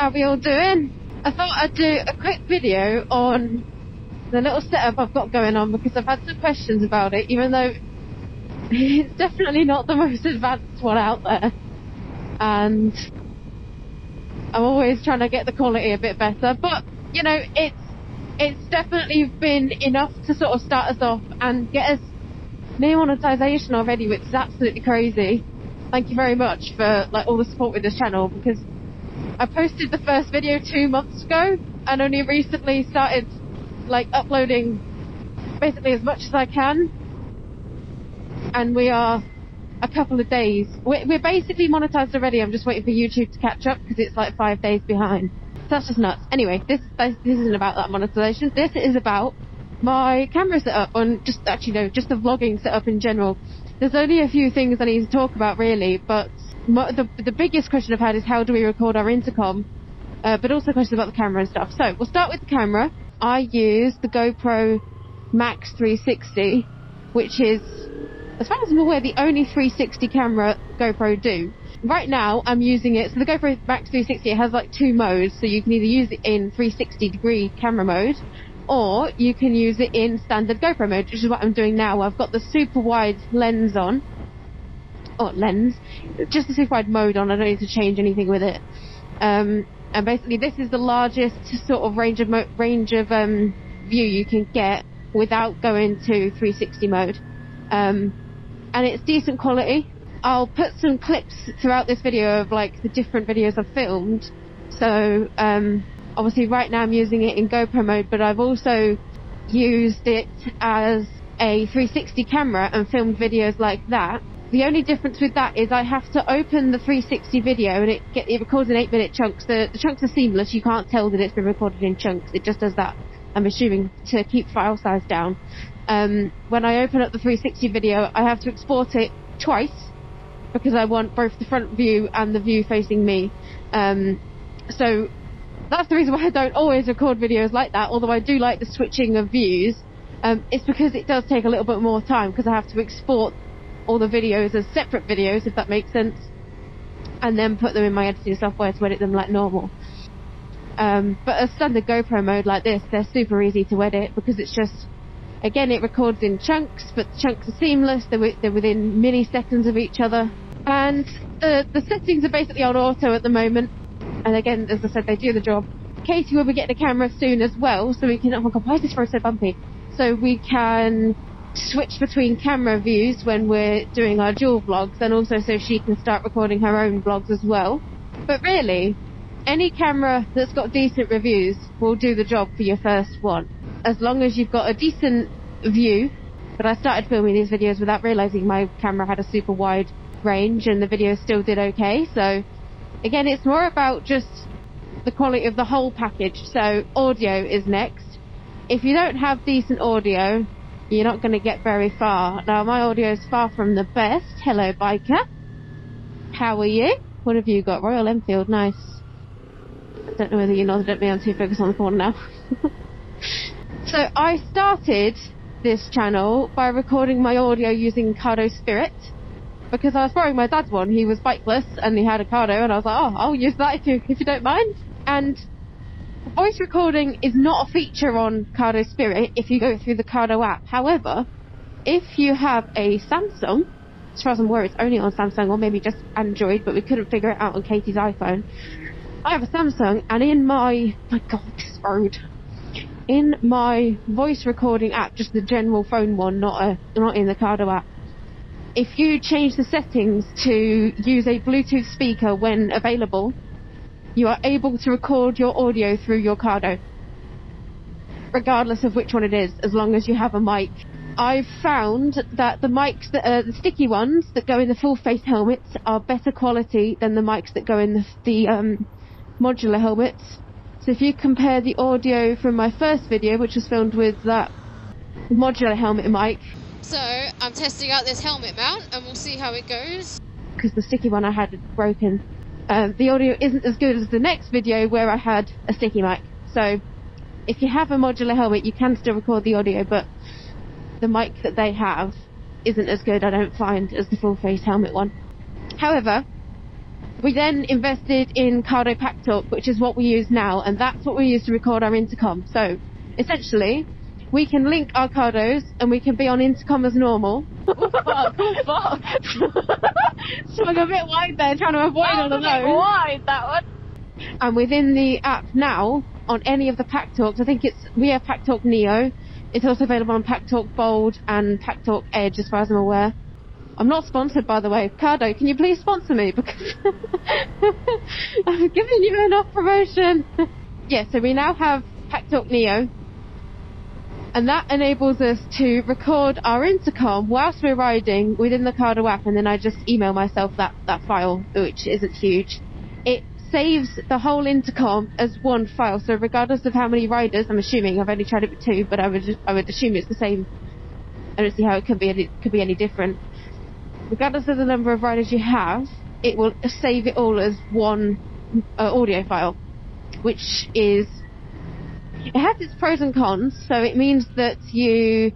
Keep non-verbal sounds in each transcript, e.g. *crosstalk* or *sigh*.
How are we all doing? I thought I'd do a quick video on the little setup I've got going on because I've had some questions about it, even though *laughs* it's definitely not the *laughs* most advanced one out there. And I'm always trying to get the quality a bit better, but you know, it's it's definitely been enough to sort of start us off and get us near monetization already, which is absolutely crazy. Thank you very much for like all the support with this channel because I posted the first video two months ago and only recently started like uploading basically as much as I can. And we are a couple of days. We're, we're basically monetized already. I'm just waiting for YouTube to catch up because it's like five days behind. So that's just nuts. Anyway, this this isn't about that monetization. This is about my camera setup on just actually no, just the vlogging setup in general. There's only a few things I need to talk about really, but the the biggest question I've had is how do we record our intercom, uh, but also questions about the camera and stuff. So we'll start with the camera. I use the GoPro Max 360, which is as far as I'm aware, the only 360 camera GoPro do. Right now, I'm using it. So the GoPro Max 360 has like two modes. So you can either use it in 360 degree camera mode, or you can use it in standard GoPro mode, which is what I'm doing now. I've got the super wide lens on, or lens, just the super wide mode on. I don't need to change anything with it. Um, and basically, this is the largest sort of range of mo- range of um, view you can get without going to 360 mode. Um, and it's decent quality. I'll put some clips throughout this video of like the different videos I've filmed. So um, obviously right now I'm using it in GoPro mode, but I've also used it as a 360 camera and filmed videos like that. The only difference with that is I have to open the 360 video and it get, it records in 8 minute chunks. The, the chunks are seamless. You can't tell that it's been recorded in chunks. It just does that. I'm assuming to keep file size down um, when I open up the 360 video, I have to export it twice because I want both the front view and the view facing me. Um, so that's the reason why I don't always record videos like that, although I do like the switching of views. Um, it's because it does take a little bit more time because I have to export all the videos as separate videos, if that makes sense, and then put them in my editing software to edit them like normal. Um, but a standard GoPro mode like this, they're super easy to edit because it's just Again, it records in chunks, but the chunks are seamless. They're, they're within milliseconds of each other. And the, the settings are basically on auto at the moment. And again, as I said, they do the job. Katie will be getting a camera soon as well, so we can, oh my god, why is this road so bumpy? So we can switch between camera views when we're doing our dual vlogs, and also so she can start recording her own vlogs as well. But really, any camera that's got decent reviews will do the job for your first one as long as you've got a decent view. But I started filming these videos without realizing my camera had a super wide range and the video still did okay. So again, it's more about just the quality of the whole package. So audio is next. If you don't have decent audio, you're not going to get very far. Now my audio is far from the best. Hello biker. How are you? What have you got? Royal Enfield, nice. I don't know whether you nodded at me, I'm too focused on the corner now. *laughs* So I started this channel by recording my audio using Cardo Spirit because I was borrowing my dad's one. He was bikeless and he had a Cardo, and I was like, oh, I'll use that if you if you don't mind. And voice recording is not a feature on Cardo Spirit if you go through the Cardo app. However, if you have a Samsung, as far as I'm aware, it's only on Samsung or maybe just Android, but we couldn't figure it out on Katie's iPhone. I have a Samsung, and in my my God, this road in my voice recording app, just the general phone one, not a not in the Cardo app. If you change the settings to use a Bluetooth speaker when available, you are able to record your audio through your Cardo, regardless of which one it is, as long as you have a mic. I've found that the mics that are the sticky ones that go in the full face helmets are better quality than the mics that go in the, the um, modular helmets so if you compare the audio from my first video, which was filmed with that modular helmet mic. So I'm testing out this helmet mount and we'll see how it goes. Because the sticky one I had had broken. Um, the audio isn't as good as the next video where I had a sticky mic. So if you have a modular helmet, you can still record the audio, but the mic that they have isn't as good, I don't find, as the full face helmet one. However, We then invested in Cardo Pack Talk, which is what we use now, and that's what we use to record our intercom. So, essentially, we can link our Cardos and we can be on intercom as normal. *laughs* fuck, oh fuck. Swung a bit wide there, trying to avoid all of those. wide, that one. And within the app now, on any of the Pack Talks, I think it's we have Pack Talk Neo. It's also available on Pack Talk Bold and Pack Talk Edge, as far as I'm aware. I'm not sponsored, by the way. Cardo, can you please sponsor me? *laughs* Because *laughs* I've given you enough promotion. yeah, so we now have Pack Talk Neo. And that enables us to record our intercom whilst we're riding within the Cardo app, and then I just email myself that, that file, which isn't huge. It saves the whole intercom as one file, so regardless of how many riders, I'm assuming I've only tried it with two, but I would I would assume it's the same. I don't see how it could be any, could be any different regardless of the number of riders you have, it will save it all as one uh, audio file, which is it has its pros and cons. So it means that you,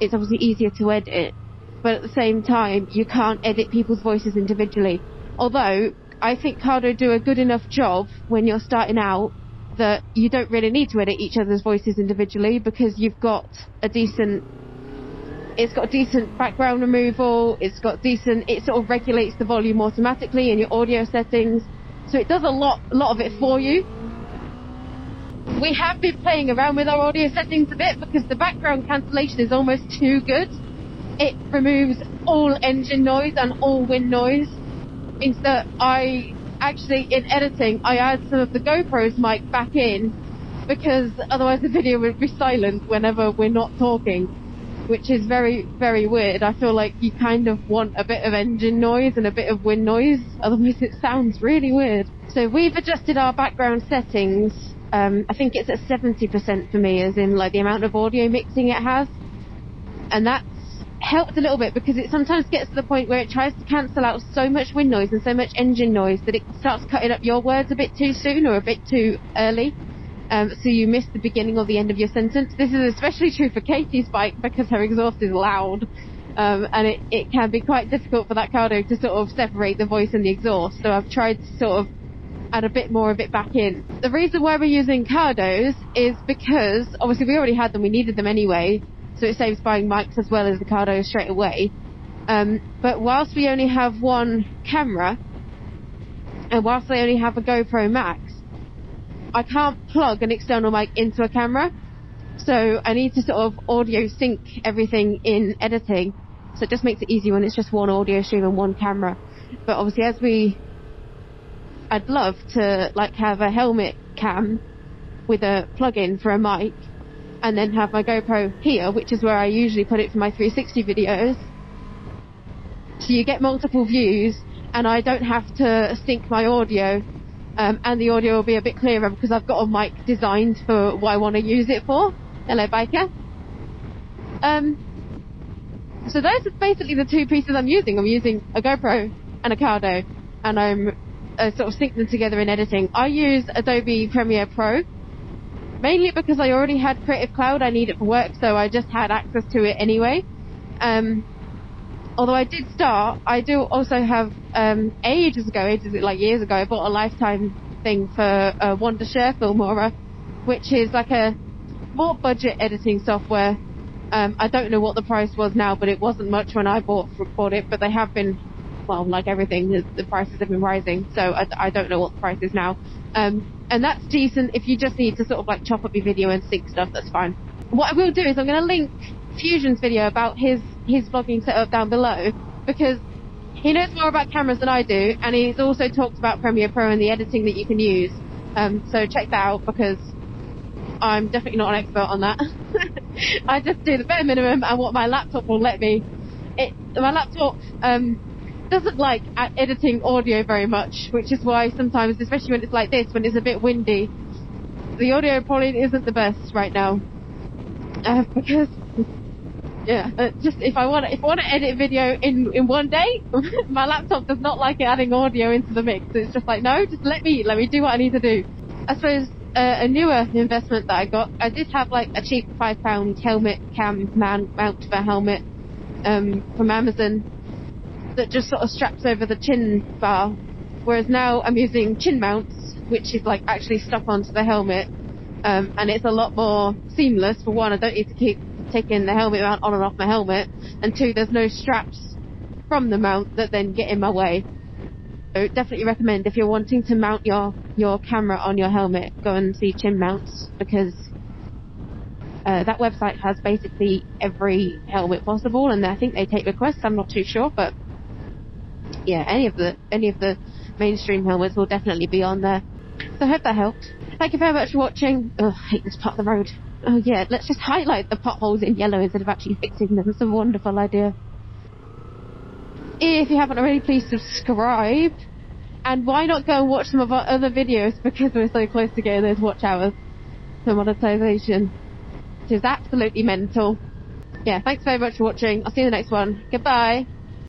it's obviously easier to edit, but at the same time you can't edit people's voices individually. Although I think Cardo do a good enough job when you're starting out that you don't really need to edit each other's voices individually because you've got a decent it's got decent background removal. It's got decent. It sort of regulates the volume automatically in your audio settings, so it does a lot, a lot of it for you. We have been playing around with our audio settings a bit because the background cancellation is almost too good. It removes all engine noise and all wind noise. Means that I actually, in editing, I add some of the GoPro's mic back in because otherwise the video would be silent whenever we're not talking which is very, very weird. I feel like you kind of want a bit of engine noise and a bit of wind noise, otherwise it sounds really weird. So we've adjusted our background settings. Um, I think it's at 70% for me, as in like the amount of audio mixing it has. And that's helped a little bit because it sometimes gets to the point where it tries to cancel out so much wind noise and so much engine noise that it starts cutting up your words a bit too soon or a bit too early um, so you miss the beginning or the end of your sentence. This is especially true for Katie's bike because her exhaust is loud. Um, and it, it can be quite difficult for that cardo to sort of separate the voice and the exhaust. So I've tried to sort of add a bit more of it back in. The reason why we're using cardos is because obviously we already had them, we needed them anyway, so it saves buying mics as well as the cardos straight away. Um, but whilst we only have one camera, and whilst I only have a GoPro Max, I can't plug an external mic into a camera, so I need to sort of audio sync everything in editing. So it just makes it easy when it's just one audio stream and one camera. But obviously, as we, I'd love to like have a helmet cam with a plug-in for a mic, and then have my GoPro here, which is where I usually put it for my 360 videos. So you get multiple views, and I don't have to sync my audio um, and the audio will be a bit clearer because I've got a mic designed for what I want to use it for. Hello, biker. Um, so those are basically the two pieces I'm using. I'm using a GoPro and a Cardo, and I'm uh, sort of sync them together in editing. I use Adobe Premiere Pro mainly because I already had Creative Cloud. I need it for work, so I just had access to it anyway. Um, although I did start, I do also have um, ages ago, ages like years ago, I bought a lifetime thing for uh, Wondershare Filmora, which is like a more budget editing software. Um, I don't know what the price was now, but it wasn't much when I bought bought it. But they have been, well, like everything, the, the prices have been rising. So I, I, don't know what the price is now. Um, and that's decent if you just need to sort of like chop up your video and sync stuff. That's fine. What I will do is I'm going to link Fusion's video about his his vlogging setup down below because he knows more about cameras than I do, and he's also talked about Premiere Pro and the editing that you can use. Um, so check that out because I'm definitely not an expert on that. *laughs* I just do the bare minimum and what my laptop will let me. It, my laptop um, doesn't like editing audio very much, which is why sometimes, especially when it's like this, when it's a bit windy, the audio probably isn't the best right now. Uh, *laughs* because yeah, uh, just if I want if I want to edit video in in one day, *laughs* my laptop does not like adding audio into the mix. It's just like no, just let me let me do what I need to do. I suppose uh, a newer investment that I got, I did have like a cheap five pound helmet cam mount for helmet um, from Amazon that just sort of straps over the chin bar Whereas now I'm using chin mounts, which is like actually stuck onto the helmet. Um, and it's a lot more seamless. For one, I don't need to keep taking the helmet mount on and off my helmet. And two, there's no straps from the mount that then get in my way. So definitely recommend if you're wanting to mount your, your camera on your helmet, go and see chin mounts because uh, that website has basically every helmet possible, and I think they take requests. I'm not too sure, but yeah, any of the any of the mainstream helmets will definitely be on there. So I hope that helped. Thank you very much for watching. Oh, I hate this part of the road. Oh yeah, let's just highlight the potholes in yellow instead of actually fixing them. It's a wonderful idea. If you haven't already, please subscribe. And why not go and watch some of our other videos because we're so close to getting those watch hours for monetization. Which is absolutely mental. Yeah, thanks very much for watching. I'll see you in the next one. Goodbye.